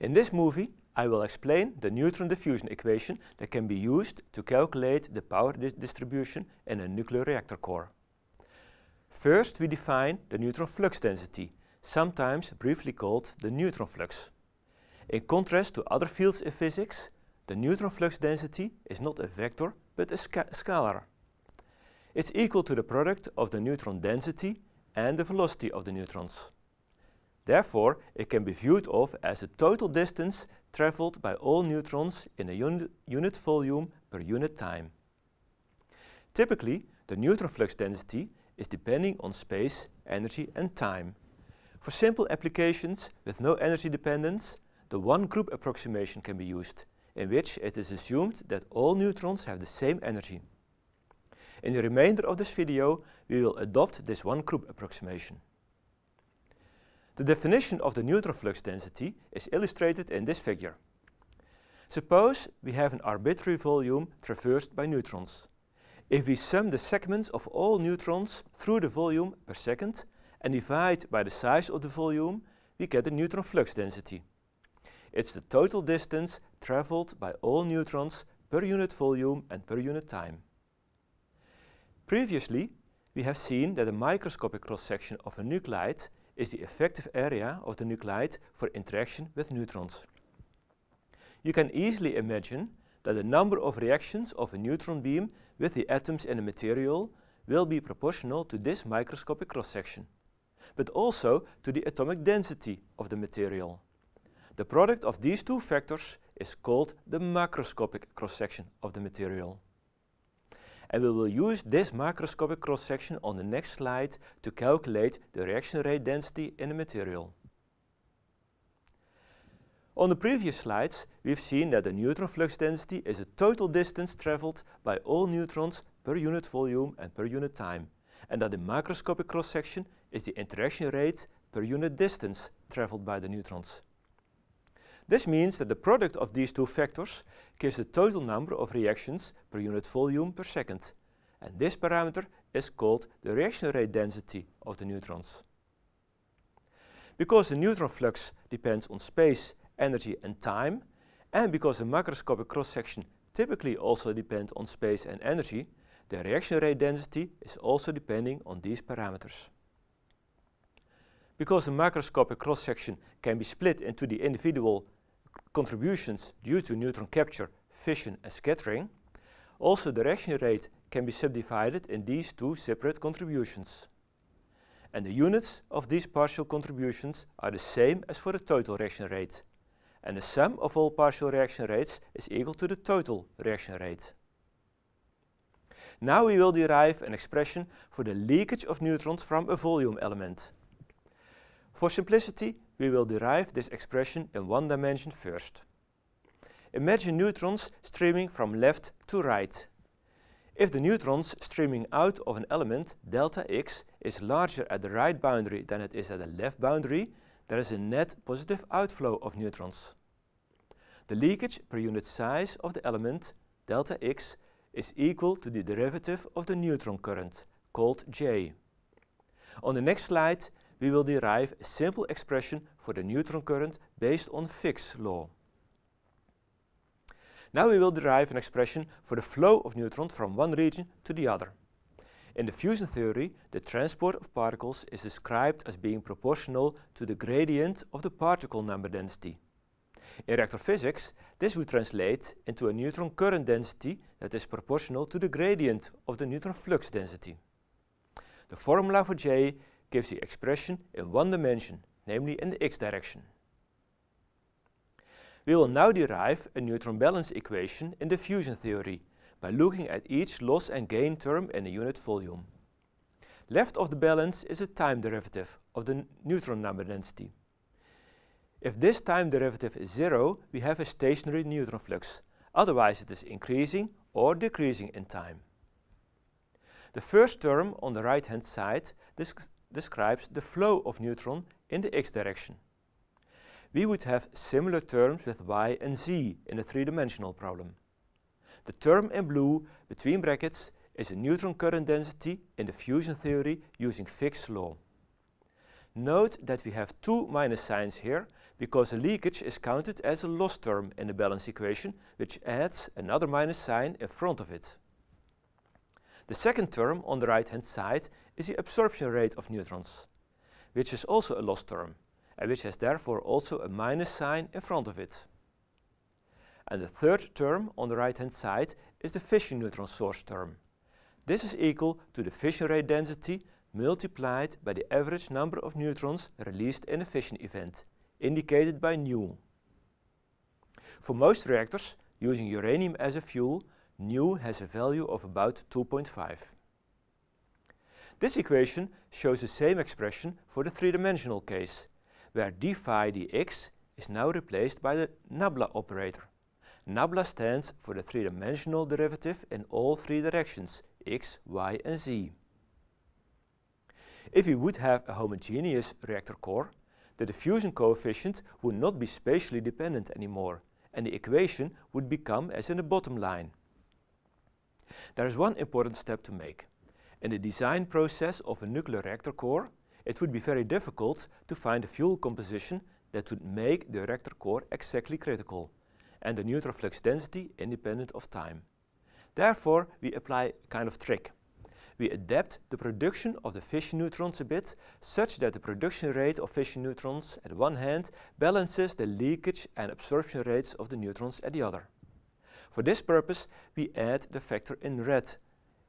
In this movie, I will explain the neutron diffusion equation that can be used to calculate the power dis distribution in a nuclear reactor core. First, we define the neutron flux density, sometimes briefly called the neutron flux. In contrast to other fields in physics, the neutron flux density is not a vector, but a sca scalar. It's equal to the product of the neutron density and the velocity of the neutrons. Therefore, it can be viewed of as the total distance traveled by all neutrons in a uni unit volume per unit time. Typically, the neutron flux density is depending on space, energy and time. For simple applications with no energy dependence, the one-group approximation can be used, in which it is assumed that all neutrons have the same energy. In the remainder of this video, we will adopt this one-group approximation. The definition of the neutron flux density is illustrated in this figure. Suppose we have an arbitrary volume traversed by neutrons. If we sum the segments of all neutrons through the volume per second and divide by the size of the volume, we get the neutron flux density. It's the total distance traveled by all neutrons per unit volume and per unit time. Previously, we have seen that a microscopic cross-section of a nuclide is the effective area of the nuclide for interaction with neutrons. You can easily imagine that the number of reactions of a neutron beam with the atoms in a material will be proportional to this microscopic cross-section, but also to the atomic density of the material. The product of these two factors is called the macroscopic cross-section of the material. And we will use this macroscopic cross-section on the next slide to calculate the reaction rate density in the material. On the previous slides, we've seen that the neutron flux density is the total distance traveled by all neutrons per unit volume and per unit time, and that the macroscopic cross-section is the interaction rate per unit distance traveled by the neutrons. This means that the product of these two factors gives the total number of reactions per unit volume per second. And this parameter is called the reaction rate density of the neutrons. Because the neutron flux depends on space, energy and time, and because the macroscopic cross-section typically also depends on space and energy, the reaction rate density is also depending on these parameters. Because the macroscopic cross-section can be split into the individual contributions due to neutron capture, fission and scattering, also the reaction rate can be subdivided in these two separate contributions. And the units of these partial contributions are the same as for the total reaction rate. And the sum of all partial reaction rates is equal to the total reaction rate. Now we will derive an expression for the leakage of neutrons from a volume element. For simplicity, we will derive this expression in one dimension first. Imagine neutrons streaming from left to right. If the neutrons streaming out of an element, delta x, is larger at the right boundary than it is at the left boundary, there is a net positive outflow of neutrons. The leakage per unit size of the element, delta x, is equal to the derivative of the neutron current, called J. On the next slide, we will derive a simple expression for the neutron current based on Fick's law. Now we will derive an expression for the flow of neutrons from one region to the other. In diffusion theory, the transport of particles is described as being proportional to the gradient of the particle number density. In reactor physics, this would translate into a neutron current density that is proportional to the gradient of the neutron flux density. The formula for J gives the expression in one dimension, namely in the x direction. We will now derive a neutron balance equation in diffusion theory by looking at each loss and gain term in a unit volume. Left of the balance is a time derivative of the neutron number density. If this time derivative is zero, we have a stationary neutron flux. Otherwise it is increasing or decreasing in time. The first term on the right hand side describes the flow of neutron in the x direction. We would have similar terms with y and z in a three-dimensional problem. The term in blue between brackets is a neutron current density in diffusion theory using Fick's law. Note that we have two minus signs here because the leakage is counted as a loss term in the balance equation, which adds another minus sign in front of it. The second term on the right hand side is the absorption rate of neutrons, which is also a loss term, and which has therefore also a minus sign in front of it. And the third term on the right hand side is the fission neutron source term. This is equal to the fission rate density multiplied by the average number of neutrons released in a fission event, indicated by nu. For most reactors using uranium as a fuel, nu has a value of about 2.5. This equation shows the same expression for the three-dimensional case, where d phi dx is now replaced by the nabla operator. Nabla stands for the three-dimensional derivative in all three directions, x, y and z. If we would have a homogeneous reactor core, the diffusion coefficient would not be spatially dependent anymore, and the equation would become as in the bottom line. There is one important step to make. In the design process of a nuclear reactor core, it would be very difficult to find a fuel composition that would make the reactor core exactly critical and the neutron flux density independent of time. Therefore, we apply a kind of trick. We adapt the production of the fission neutrons a bit, such that the production rate of fission neutrons at one hand balances the leakage and absorption rates of the neutrons at the other. For this purpose, we add the factor in red,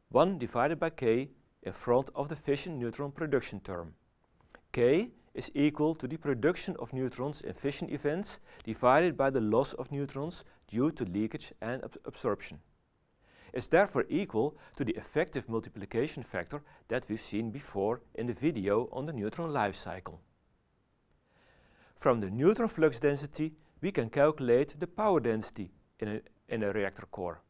1 divided by k in front of the fission neutron production term. k is equal to the production of neutrons in fission events divided by the loss of neutrons due to leakage and ab absorption. It's therefore equal to the effective multiplication factor that we've seen before in the video on the neutron life cycle. From the neutron flux density, we can calculate the power density in a, in a reactor core.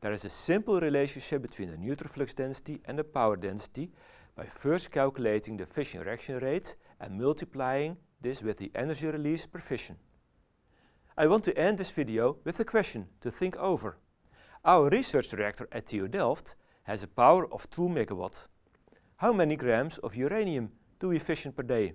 There is a simple relationship between the neutron flux density and the power density by first calculating the fission reaction rate and multiplying this with the energy release per fission. I want to end this video with a question to think over. Our research reactor at TU Delft has a power of 2 megawatt. How many grams of uranium do we fission per day?